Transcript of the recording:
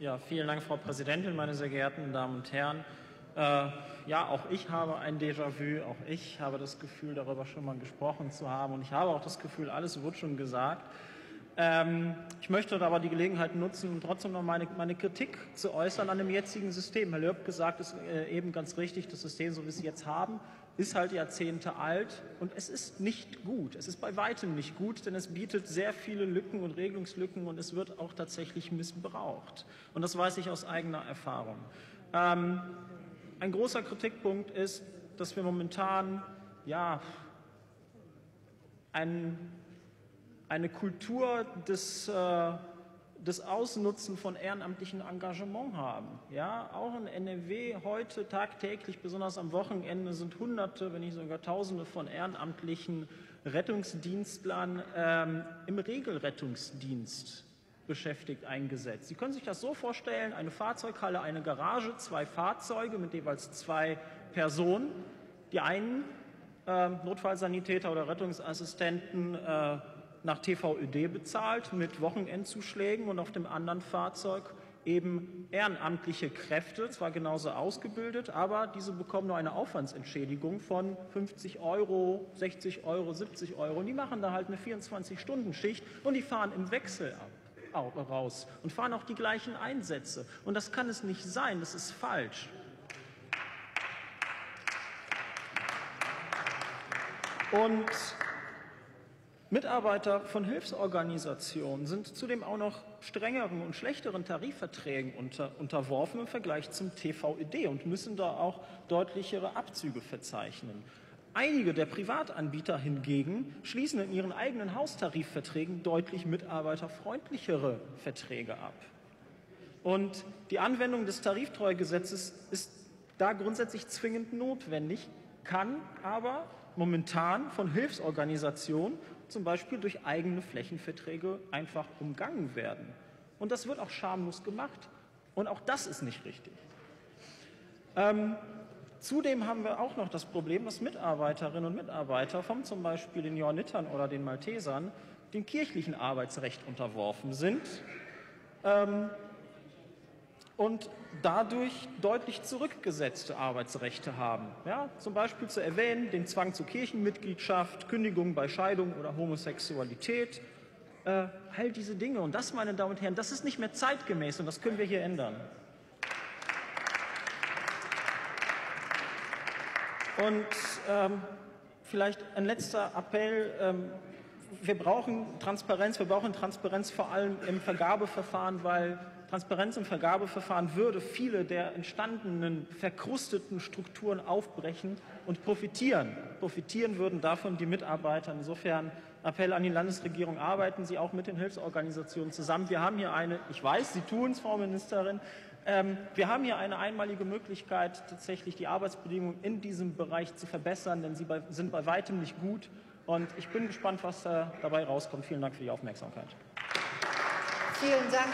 Ja, vielen Dank, Frau Präsidentin, meine sehr geehrten Damen und Herren. Äh, ja, auch ich habe ein Déjà-vu, auch ich habe das Gefühl, darüber schon mal gesprochen zu haben und ich habe auch das Gefühl, alles wird schon gesagt. Ähm, ich möchte aber die Gelegenheit nutzen, um trotzdem noch meine, meine Kritik zu äußern an dem jetzigen System. Herr Löb gesagt ist äh, eben ganz richtig, das System, so wie wir es jetzt haben, ist halt Jahrzehnte alt und es ist nicht gut. Es ist bei weitem nicht gut, denn es bietet sehr viele Lücken und Regelungslücken und es wird auch tatsächlich missbraucht. Und das weiß ich aus eigener Erfahrung. Ähm, ein großer Kritikpunkt ist, dass wir momentan ja, ein, eine Kultur des äh, das Ausnutzen von ehrenamtlichen Engagement haben. Ja, auch in NRW heute tagtäglich, besonders am Wochenende, sind Hunderte, wenn nicht sogar Tausende von ehrenamtlichen Rettungsdienstlern ähm, im Regelrettungsdienst beschäftigt eingesetzt. Sie können sich das so vorstellen, eine Fahrzeughalle, eine Garage, zwei Fahrzeuge mit jeweils zwei Personen. Die einen äh, Notfallsanitäter oder Rettungsassistenten äh, nach TVÖD bezahlt mit Wochenendzuschlägen und auf dem anderen Fahrzeug eben ehrenamtliche Kräfte, zwar genauso ausgebildet, aber diese bekommen nur eine Aufwandsentschädigung von 50 Euro, 60 Euro, 70 Euro. Und die machen da halt eine 24-Stunden-Schicht und die fahren im Wechsel ab, raus und fahren auch die gleichen Einsätze. Und das kann es nicht sein, das ist falsch. Und Mitarbeiter von Hilfsorganisationen sind zudem auch noch strengeren und schlechteren Tarifverträgen unter, unterworfen im Vergleich zum TVED und müssen da auch deutlichere Abzüge verzeichnen. Einige der Privatanbieter hingegen schließen in ihren eigenen Haustarifverträgen deutlich mitarbeiterfreundlichere Verträge ab. Und die Anwendung des Tariftreuegesetzes ist da grundsätzlich zwingend notwendig, kann aber momentan von Hilfsorganisationen zum Beispiel durch eigene Flächenverträge einfach umgangen werden. Und das wird auch schamlos gemacht. Und auch das ist nicht richtig. Ähm, zudem haben wir auch noch das Problem, dass Mitarbeiterinnen und Mitarbeiter von zum Beispiel den Johannitern oder den Maltesern dem kirchlichen Arbeitsrecht unterworfen sind. Ähm, und dadurch deutlich zurückgesetzte Arbeitsrechte haben. Ja, zum Beispiel zu erwähnen den Zwang zur Kirchenmitgliedschaft, Kündigung bei Scheidung oder Homosexualität, äh, all diese Dinge. Und das, meine Damen und Herren, das ist nicht mehr zeitgemäß und das können wir hier ändern. Und ähm, vielleicht ein letzter Appell. Ähm, wir brauchen Transparenz, wir brauchen Transparenz vor allem im Vergabeverfahren, weil Transparenz im Vergabeverfahren würde viele der entstandenen verkrusteten Strukturen aufbrechen und profitieren. Profitieren würden davon die Mitarbeiter. Insofern Appell an die Landesregierung, arbeiten Sie auch mit den Hilfsorganisationen zusammen. Wir haben hier eine, ich weiß, Sie tun es, Frau Ministerin, ähm, wir haben hier eine einmalige Möglichkeit, tatsächlich die Arbeitsbedingungen in diesem Bereich zu verbessern, denn sie bei, sind bei weitem nicht gut. Und ich bin gespannt, was äh, dabei rauskommt. Vielen Dank für die Aufmerksamkeit. Vielen Dank.